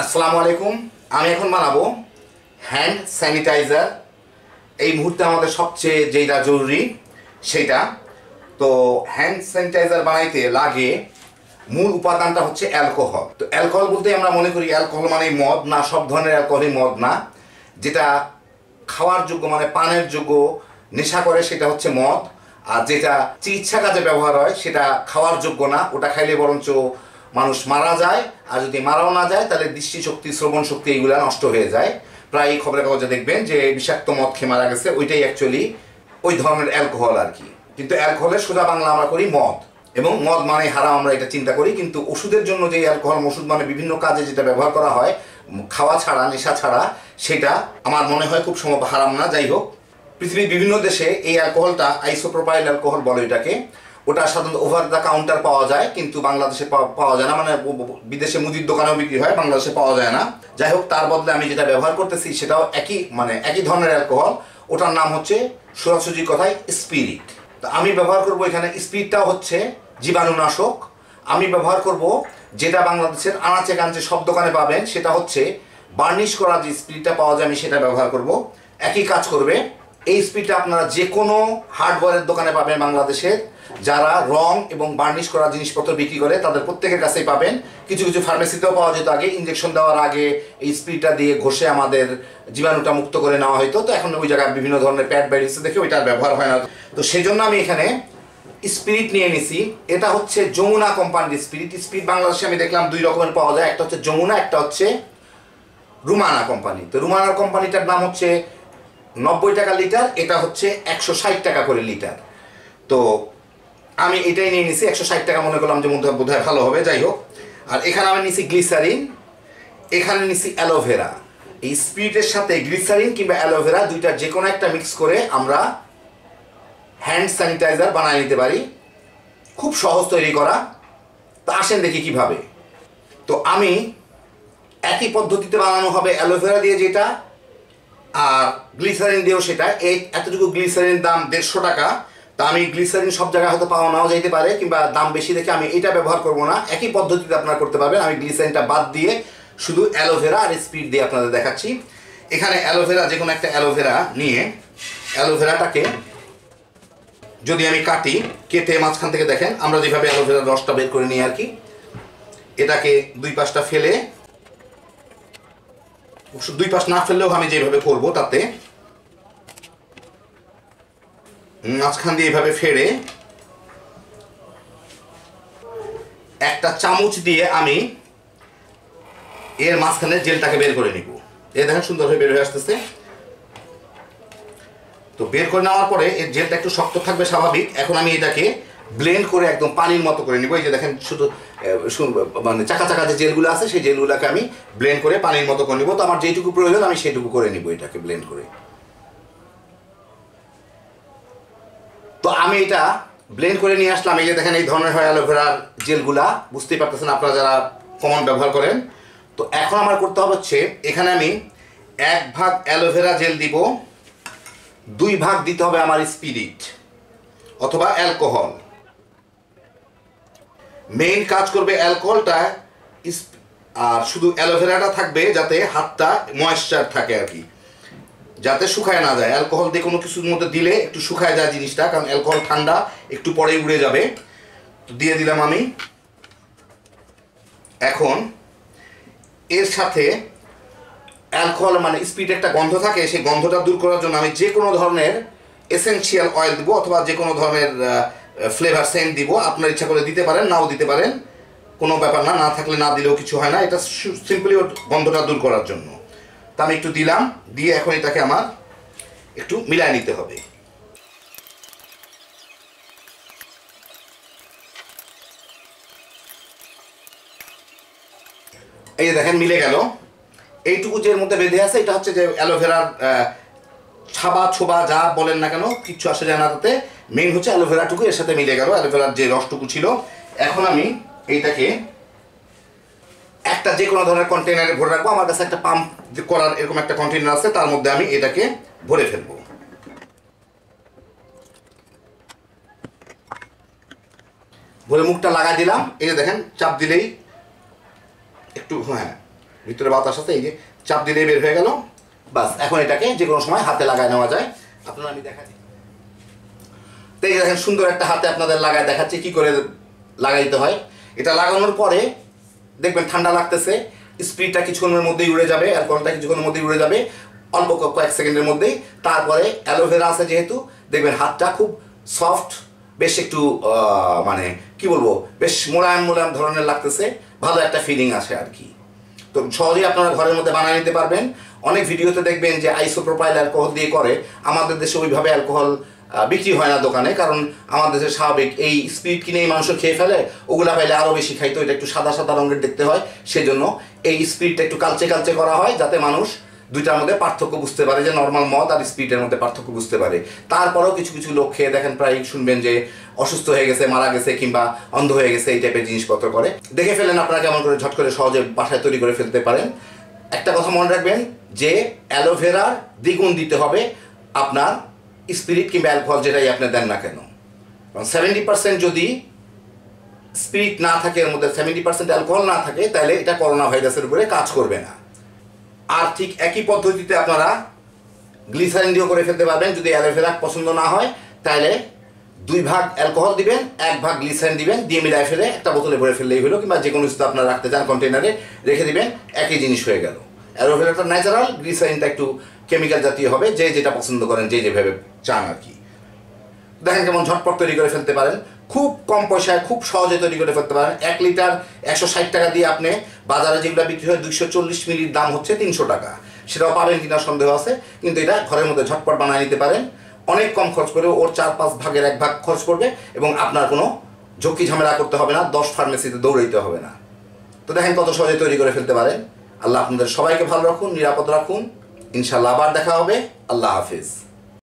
আসসালামু আলাইকুম। আমি এখন বানাবো হ্যান্ড স্যানিটাইজার এই মুহূর্তে আমাদের সবচেয়ে যেটা জরুরি সেটা তো হ্যান্ড স্যানিটাইজার বানাইতে লাগে মূল উপাদানটা হচ্ছে অ্যালকোহল। তো অ্যালকোহল বলতে আমরা মনে করি অ্যালকোহল মানে মদ না, সব ধরনের অ্যালকোহলই মদ না। যেটা খাওয়ার যোগ্য মানে পানের যোগ্য নেশা করে সেটা হচ্ছে মদ। আর যেটা চিকিৎসা কাজে ব্যবহার হয় সেটা খাওয়ার যোগ্য না, ওটা খাইলে বরঞ্চ মানুষ মারা যায়, আর যদি মারাও না যায়, তাহলে দৃষ্টিশক্তি শ্রবণ শক্তি এইগুলা নষ্ট হয়ে যায়। প্রায় খবরের কাগজে দেখবেন যে বিষাক্ত মদ খেয়ে মারা গেছে, ওইটাই অ্যাকচুয়ালি ওই ধরনের অ্যালকোহল আর কি। কিন্তু অ্যালকোহলের সোজা বাংলা আমরা করি মদ। এবং মদ মানে হারাম, আমরা এটা চিন্তা করি, কিন্তু ওষুধের জন্য যে অ্যালকোহল ওষুধ মানে বিভিন্ন কাজে যেটা ব্যবহার করা হয়, খাওয়া ছাড়া, নেশা ছাড়া, সেটা আমার মনে হয় খুব সম্ভব হারাম না। যাই হোক, পৃথিবীর বিভিন্ন দেশে এই অ্যালকোহলটা আইসোপ্রোপাইল অ্যালকোহল বলে এটাকে ওটা সাধারণত ওভার দ্য কাউন্টার পাওয়া যায়, কিন্তু বাংলাদেশে পাওয়া- যায় না। মানে বিদেশে মুদির দোকানেও বিক্রি হয়, বাংলাদেশে পাওয়া যায় না। যাই হোক, তার বদলে আমি যেটা ব্যবহার করতেছি, সেটাও একই মানে একই ধরনের অ্যালকোহল ওটার নাম হচ্ছে সোজাসুজি কথায় স্পিরিট তো আমি ব্যবহার করব এখানে স্পিরিটটাও হচ্ছে জীবাণুনাশক। আমি ব্যবহার করব যেটা বাংলাদেশের আনাচে কাঞ্চে সব দোকানে পাবেন, সেটা হচ্ছে বার্নিশ করা যে স্পিরিটটা পাওয়া যায়, আমি সেটা ব্যবহার করব। একই কাজ করবে এই স্পিডটা আপনারা যে কোনো হার্ডওয়্যারের দোকানে পাবেন বাংলাদেশের। যারা রং এবং বার্নিশ করা জিনিসপত্র বিক্রি করে, তাদের প্রত্যেকের কাছেই পাবেন। কিছু কিছু ফার্মেসিতেও পাওয়া যেত আগে ইঞ্জেকশন দেওয়ার আগে এই স্পিডটা দিয়ে ঘষে আমাদের জীবাণুটা মুক্ত করে নেওয়া হতো তো এখন ওই জায়গায় বিভিন্ন ধরনের প্যাড বেরিয়েছে দেখে ওইটার ব্যবহার হয় না। তো সেই জন্য আমি এখানে স্পিরিট নিয়ে নিছি। এটা হচ্ছে যমুনা কোম্পানির স্পিরিট স্পিরিট বাংলাদেশে আমি দেখলাম দুই রকমের পাওয়া যায়। একটা হচ্ছে যমুনা, একটা হচ্ছে রুমানা কোম্পানি তো রুমানা কোম্পানিটার নাম হচ্ছে নব্বই টাকা লিটার, এটা হচ্ছে একশো ষাট টাকা করে লিটার। তো আমি এটাই নিয়ে নিছি, একশো ষাট টাকা মনে করলাম যে মধ্যে বোধ হয় ভালো হবে, যাই হোক। আর এখানে আমি নিছি গ্লিসারিন, এখানে নিছি অ্যালোভেরা। এই স্পিরিটের সাথে গ্লিসারিন কিংবা অ্যালোভেরা দুইটা যে কোনো একটা মিক্স করে আমরা হ্যান্ড স্যানিটাইজার বানিয়ে নিতে পারি। খুব সহজ তৈরি করা। তা আসেন দেখি কীভাবে। তো আমি একই পদ্ধতিতে বানানো হবে অ্যালোভেরা দিয়ে যেটা, আর গ্লিসারিন দিয়েও সেটা। এই এতটুকু গ্লিসারিন দাম দেড়শো টাকা। তা আমি গ্লিসারিন সব জায়গায় হয়তো পাওয়া নাও যাইতে পারে, কিংবা দাম বেশি দেখে আমি এটা ব্যবহার করব না। একই পদ্ধতিতে আপনারা করতে পারবেন। আমি গ্লিসারিনটা বাদ দিয়ে শুধু অ্যালোভেরা আর স্পিড দিয়ে আপনাদের দেখাচ্ছি। এখানে অ্যালোভেরা, যে কোনো একটা অ্যালোভেরা নিয়ে অ্যালোভেরাটাকে যদি আমি কাটি, কেটে মাঝখান থেকে দেখেন, আমরা যেভাবে অ্যালোভেরার রসটা বের করে নিই আর কি, এটাকে দুই পাশটা ফেলে দুই পাশ না ফেললেও আমি যেভাবে করব তাতে মাঝখান দিয়ে এভাবে ফেড়ে একটা চামচ দিয়ে আমি এর মাঝখানে জেলটাকে বের করে নিব। এ দেখেন সুন্দরভাবে বের হয়ে আসতেছে। তো বের করে নেওয়ার পরে এর জেলটা একটু শক্ত থাকবে স্বাভাবিক। এখন আমি এটাকে ব্লেন্ড করে একদম পানির মতো করে নিব। এই যে দেখেন শুধু মানে চাকা চাকা যে জেলগুলো আছে, সেই জেলগুলোকে আমি ব্লেন্ড করে পানির মতো করে নিব। তো আমার যেটুকু প্রয়োজন, আমি সেটুকু করে নিব এটাকে ব্লেন্ড করে। তো আমি এটা ব্লেন্ড করে নিয়ে আসলাম। এই যে দেখেন, এই ধরনের হয় অ্যালোভেরার জেলগুলা। বুঝতেই পারতেছেন আপনারা যারা কমন ব্যবহার করেন। তো এখন আমার করতে হবে হচ্ছে, এখানে আমি এক ভাগ অ্যালোভেরা জেল দিব, দুই ভাগ দিতে হবে আমার স্পিরিট, অথবা অ্যালকোহল। মেইন কাজ করবে অ্যালকোহলটা আর শুধু অ্যালোভেরাটা থাকবে যাতে হাতটা ময়েশ্চার থাকে আর কি। যাতে শুকায় না যায়। অ্যালকোহল দিয়ে কোনো কিছুর মধ্যে দিলে একটু শুকায় যায় জিনিসটা, কারণ অ্যালকোহল ঠান্ডা একটু পরেই উড়ে যাবে। তো দিয়ে দিলাম আমি। এখন এর সাথে অ্যালকোহল মানে স্পিড একটা গন্ধ থাকে, সেই গন্ধটা দূর করার জন্য আমি যে কোনো ধরনের এসেনশিয়াল অয়েল দেবো অথবা যে কোনো ধরনের ফ্লেভার সেন্ট দিব, আপনার ইচ্ছা করে দিতে পারেন, নাও দিতে পারেন, কোনো ব্যাপার না না থাকলে না দিলেও কিছু হয় না, এটা সিম্পলি ওর গন্ধটা দূর করার জন্য। তা আমি একটু দিলাম, দিয়ে এখন এটাকে আমার একটু মিলায় নিতে হবে। এই যে দেখেন, মিলে গেল। এইটুকু যে মধ্যে বেঁধে আছে, এটা হচ্ছে যে অ্যালোভেরার ছাবা ছোবা যা বলেন না কেন, কিচ্ছু আসে যায় না তাতে। মেইন হচ্ছে অ্যালোভেরাটুকু এর সাথে মিলে গেল অ্যালোভেরার যে রসটুকু ছিল। এখন আমি এইটাকে একটা যে কোনো ধরনের কন্টেনারে ভরে রাখব। আমার কাছে একটা পাম্প করার এরকম একটা কন্টেনার আছে, তার মধ্যে আমি এটাকে ভরে ফেলব। ভরে মুখটা লাগাই দিলাম। এই যে দেখেন, চাপ দিলেই একটু হ্যাঁ ভিতরে বাতাস আছে, এই যে চাপ দিলেই বের হয়ে গেল। বাস, এখন এটাকে যে কোনো সময় হাতে লাগায় নেওয়া যায়। আপনারা আমি দেখাচ্ছি। এই দেখেন সুন্দর একটা হাতে আপনাদের লাগায় দেখাচ্ছি, কি করে লাগাইতে হয়। এটা লাগানোর পরে দেখবেন ঠান্ডা লাগতেছে, স্পিডটা কিছুক্ষণের মধ্যেই উড়ে যাবে অ্যালকোহলটা কিছুক্ষণের মধ্যেই উড়ে যাবে, অল্প কয়েক সেকেন্ডের মধ্যেই। তারপরে অ্যালোভেরা আছে যেহেতু, দেখবেন হাতটা খুব সফট বেশ একটু মানে কি বলব, বেশ মোলায়েম মোলায়েম ধরনের লাগতেছে, ভালো একটা ফিলিং আসে আর কি। তো সহজেই আপনারা ঘরের মধ্যে বানিয়ে নিতে পারবেন। অনেক ভিডিওতে দেখবেন যে আইসোপ্রোপাইল অ্যালকোহল দিয়ে করে। আমাদের দেশে ওইভাবে অ্যালকোহল বিক্রি হয় না দোকানে, কারণ আমাদের দেশে স্বাভাবিক এই স্পিড কিনেই মানুষ খেয়ে ফেলে, ওগুলা পাইলে আরও বেশি খাইতো, এটা একটু সাদা সাদা রঙের দেখতে হয়, সেজন্য এই স্পিডটা একটু কালচে কালচে করা হয়, যাতে মানুষ দুইটার মধ্যে পার্থক্য বুঝতে পারে যে নর্মাল মদ আর স্পিডের মধ্যে পার্থক্য বুঝতে পারে। তারপরেও কিছু কিছু লোক খেয়ে দেখেন, প্রায় শুনবেন যে অসুস্থ হয়ে গেছে, মারা গেছে কিংবা অন্ধ হয়ে গেছে, এই টাইপের জিনিসপত্র করে। দেখে ফেলেন আপনারা কেমন করে ঝট করে সহজে বাসায় তৈরি করে ফেলতে পারেন। একটা কথা মনে রাখবেন, যে অ্যালোভেরার দ্বিগুণ দিতে হবে আপনার স্পিরিট কিংবা অ্যালকোহল যেটাই আপনি দেন না কেন? কারণ সেভেন্টি পার্সেন্ট যদি স্পিরিট না থাকে, এর মধ্যে সেভেন্টি পার্সেন্ট অ্যালকোহল না থাকে, তাহলে এটা করোনা ভাইরাসের উপরে কাজ করবে না। আর ঠিক একই পদ্ধতিতে আপনারা গ্লিসারিন দিয়েও করে ফেলতে পারবেন, যদি অ্যালোভেরা পছন্দ না হয়, তাহলে দুই ভাগ অ্যালকোহল দিবেন, এক ভাগ গ্লিসারিন দিবেন, দিয়ে মিলায় ফেলে একটা বোতলে ভরে ফেললেই হলো, কিংবা যে কোনো কিছু আপনারা রাখতে চান কন্টেনারে রেখে দিবেন, একই জিনিস হয়ে গেল। অ্যালোভেরাটা ন্যাচারাল গ্লিসারিনটা একটু কেমিক্যাল জাতীয় হবে, যে যেটা পছন্দ করেন, যে যেভাবে চান আর কি। দেখেন কেমন ঝটপট তৈরি করে ফেলতে পারেন। খুব কম পয়সায়, খুব সহজে তৈরি করে ফেলতে পারেন। এক লিটার একশো ষাট টাকা দিয়ে আপনি বাজারে যেগুলো বিক্রি হয়, দুইশো চল্লিশ মিলির দাম হচ্ছে তিনশো টাকা। সেটাও পাবেন কিনা সন্দেহ আছে, কিন্তু এটা ঘরের মধ্যে ঝটপট বানিয়ে নিতে পারেন। অনেক কম খরচ করে ওর চার পাঁচ ভাগের এক ভাগ খরচ করবে এবং আপনার কোনো ঝক্কি ঝামেলা করতে হবে না, দশ ফার্মেসিতে দৌড়াইতে হবে না। তো দেখেন কত সহজে তৈরি করে ফেলতে পারেন। আল্লাহ আপনাদের সবাইকে ভালো রাখুন, নিরাপদ রাখুন। ইনশাল্লাহ আবার দেখা হবে। আল্লাহ হাফিজ।